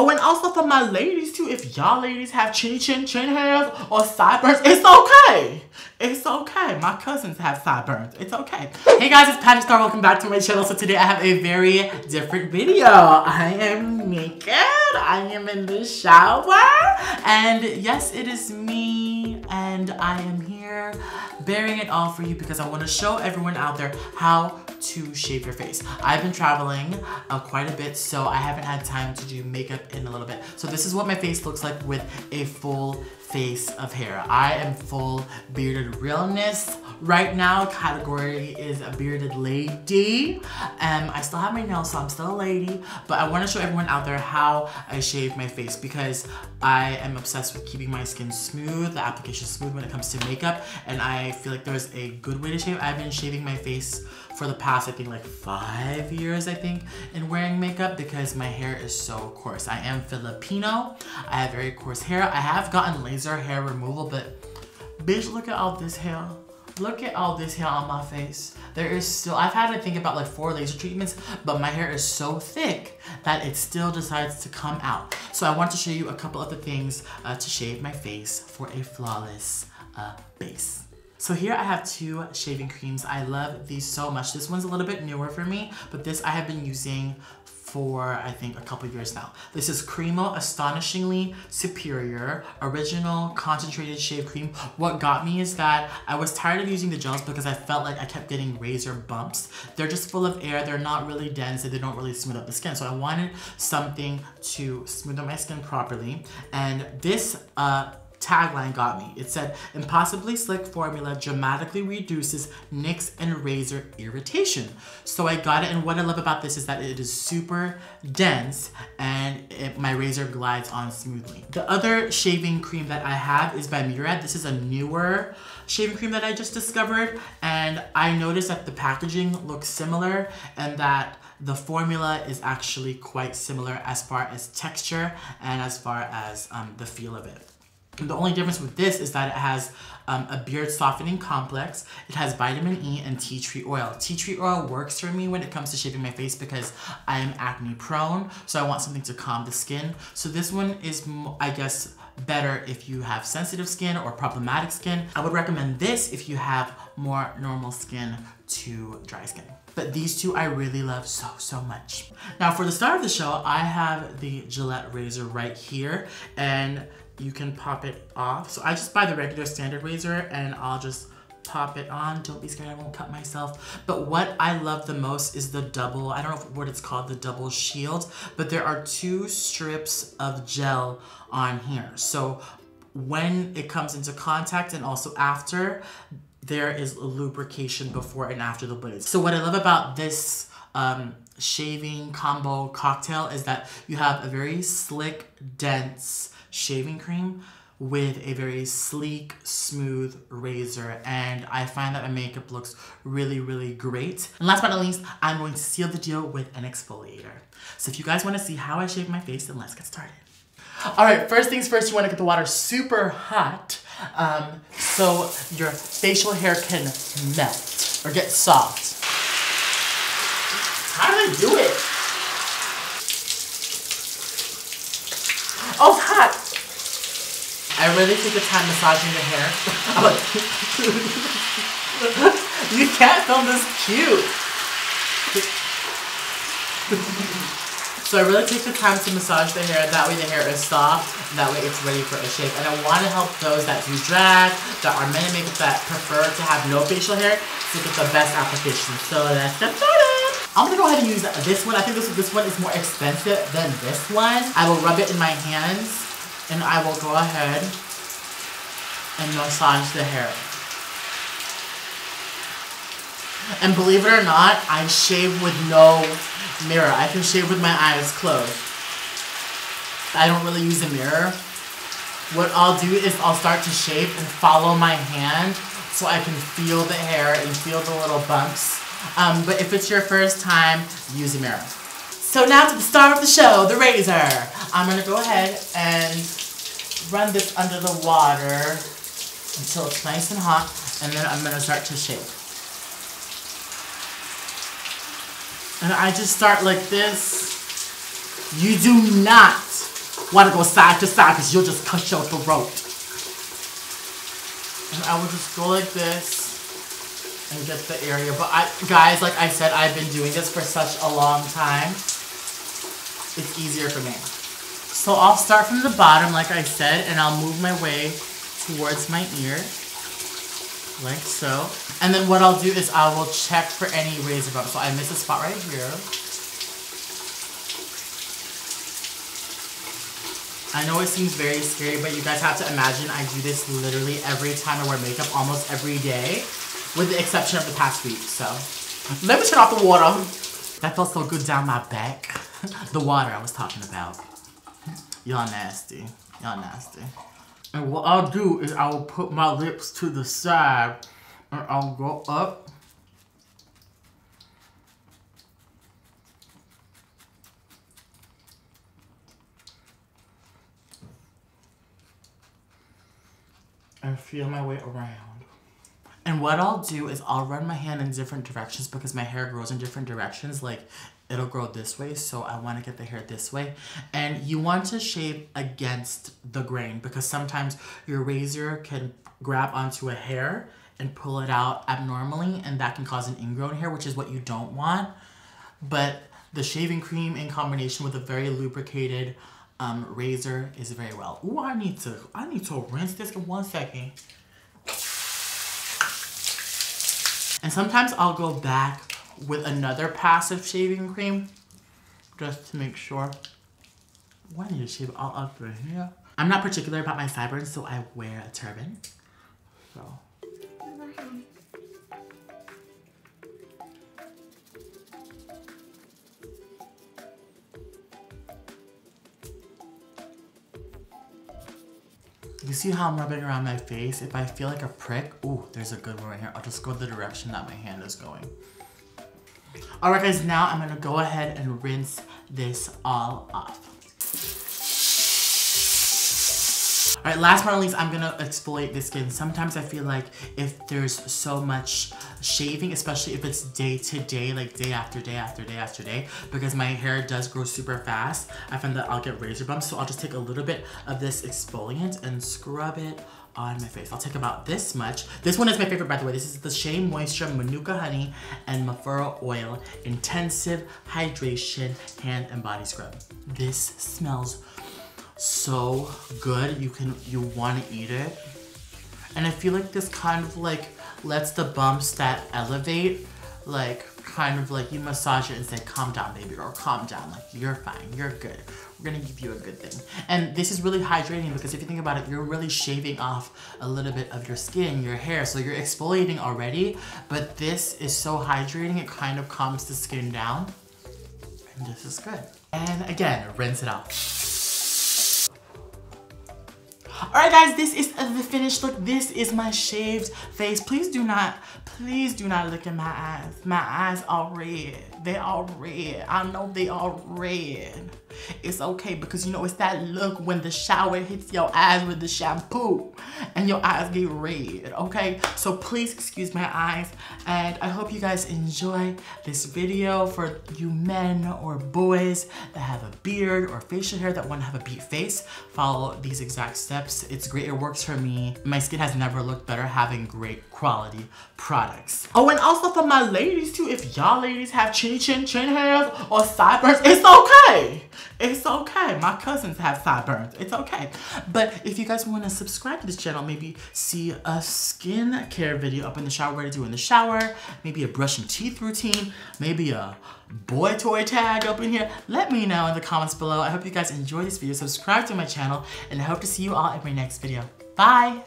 Oh, and also for my ladies too, if y'all ladies have chin chin chin hairs or sideburns, it's okay. It's okay. My cousins have sideburns. It's okay. Hey guys, it's Patrick Starrr. Welcome back to my channel. So today I have a very different video. I am naked. I am in the shower. And yes, it is me. And I am here bearing it all for you because I want to show everyone out there how to shave your face. I've been traveling uh, quite a bit, so I haven't had time to do makeup in a little bit. So this is what my face looks like with a full face of hair. I am full bearded realness. Right now, category is a bearded lady. Um, I still have my nails, so I'm still a lady, but I wanna show everyone out there how I shave my face because I am obsessed with keeping my skin smooth, the application smooth when it comes to makeup, and I feel like there's a good way to shave. I've been shaving my face for the past, I think like five years, I think, in wearing makeup because my hair is so coarse. I am Filipino. I have very coarse hair. I have gotten laser hair removal, but bitch, look at all this hair. Look at all this hair on my face. There is still, I've had to think about like four laser treatments, but my hair is so thick that it still decides to come out. So I want to show you a couple of the things uh, to shave my face for a flawless uh, base. So here I have two shaving creams. I love these so much. This one's a little bit newer for me, but this I have been using for I think a couple years now. This is Cremo Astonishingly Superior Original Concentrated Shave Cream. What got me is that I was tired of using the gels because I felt like I kept getting razor bumps. They're just full of air, they're not really dense, and they don't really smooth up the skin. So I wanted something to smooth out my skin properly. And this uh, tagline got me. It said, impossibly slick formula dramatically reduces nicks and razor irritation. So I got it and what I love about this is that it is super dense and it, my razor glides on smoothly. The other shaving cream that I have is by Murad. This is a newer shaving cream that I just discovered and I noticed that the packaging looks similar and that the formula is actually quite similar as far as texture and as far as um, the feel of it. The only difference with this is that it has um, a beard softening complex. It has vitamin E and tea tree oil. Tea tree oil works for me when it comes to shaving my face because I am acne prone, so I want something to calm the skin. So this one is, I guess, better if you have sensitive skin or problematic skin. I would recommend this if you have more normal skin to dry skin. But these two I really love so, so much. Now for the start of the show, I have the Gillette razor right here and you can pop it off. So I just buy the regular standard razor and I'll just pop it on. Don't be scared, I won't cut myself. But what I love the most is the double, I don't know what it's called, the double shield, but there are two strips of gel on here. So when it comes into contact and also after, there is lubrication before and after the blades. So what I love about this um, shaving combo cocktail is that you have a very slick, dense, shaving cream with a very sleek, smooth razor. And I find that my makeup looks really, really great. And last but not least, I'm going to seal the deal with an exfoliator. So if you guys wanna see how I shave my face, then let's get started. All right, first things first, you wanna get the water super hot um, so your facial hair can melt or get soft. How do I do it? Oh, hot! I really take the time massaging the hair. you can't film this cute. so I really take the time to massage the hair. That way the hair is soft. that way it's ready for a shape. And I want to help those that do drag, that are men in makeup that prefer to have no facial hair to get the best application. So let's get started. I'm gonna go ahead and use this one. I think this, this one is more expensive than this one. I will rub it in my hands and I will go ahead and massage the hair. And believe it or not, I shave with no mirror. I can shave with my eyes closed. I don't really use a mirror. What I'll do is I'll start to shave and follow my hand so I can feel the hair and feel the little bumps. Um, but if it's your first time, use a mirror. So now to the star of the show, the razor. I'm gonna go ahead and run this under the water until it's nice and hot, and then I'm gonna start to shave. And I just start like this. You do not want to go side to side because you'll just cut your throat. And I will just go like this and get the area. But I, guys, like I said, I've been doing this for such a long time. It's easier for me. So I'll start from the bottom, like I said, and I'll move my way towards my ear. Like so. And then what I'll do is I will check for any razor bumps. So I miss a spot right here. I know it seems very scary, but you guys have to imagine I do this literally every time I wear makeup, almost every day, with the exception of the past week, so. Let me turn off the water. That felt so good down my back. the water I was talking about. Y'all nasty. Y'all nasty. And what I'll do is I will put my lips to the side and I'll go up. And feel my way around. And what I'll do is I'll run my hand in different directions because my hair grows in different directions. Like it'll grow this way so I want to get the hair this way and you want to shave against the grain because sometimes your razor can grab onto a hair and pull it out abnormally and that can cause an ingrown hair which is what you don't want but the shaving cream in combination with a very lubricated um, razor is very well. Ooh, I need to I need to rinse this in one second. And sometimes I'll go back with another passive shaving cream just to make sure. Need to shave all up right here. I'm not particular about my sideburns, so I wear a turban. So. You see how I'm rubbing around my face? If I feel like a prick, ooh, there's a good one right here. I'll just go the direction that my hand is going. All right, guys, now I'm gonna go ahead and rinse this all off. All right, last but not least, I'm gonna exfoliate the skin. Sometimes I feel like if there's so much shaving, especially if it's day to day, like day after day after day after day, because my hair does grow super fast, I find that I'll get razor bumps. So I'll just take a little bit of this exfoliant and scrub it on my face. I'll take about this much. This one is my favorite, by the way. This is the Shea Moisture Manuka Honey and Mafura Oil Intensive Hydration Hand and Body Scrub. This smells so good. You can, you want to eat it. And I feel like this kind of like lets the bumps that elevate, like kind of like you massage it and say, calm down, baby, or calm down. Like, you're fine, you're good. We're gonna give you a good thing. And this is really hydrating because if you think about it, you're really shaving off a little bit of your skin, your hair. So you're exfoliating already, but this is so hydrating, it kind of calms the skin down. And this is good. And again, rinse it off. Alright guys, this is the finished look. This is my shaved face. Please do not, please do not look at my eyes. My eyes are red. They are red. I know they are red. It's okay because you know it's that look when the shower hits your eyes with the shampoo and your eyes get red, okay? So please excuse my eyes and I hope you guys enjoy this video for you men or boys that have a beard or facial hair that want to have a beat face. Follow these exact steps. It's great. It works for me. My skin has never looked better having great quality products. Oh, and also for my ladies too, if y'all ladies have chin chin chin hairs or sideburns, it's okay. It's okay. My cousins have sideburns. It's okay. But if you guys want to subscribe to this channel, maybe see a skincare video up in the shower, what to do in the shower, maybe a brushing teeth routine, maybe a boy toy tag up in here, let me know in the comments below. I hope you guys enjoy this video. Subscribe to my channel and I hope to see you all in my next video. Bye!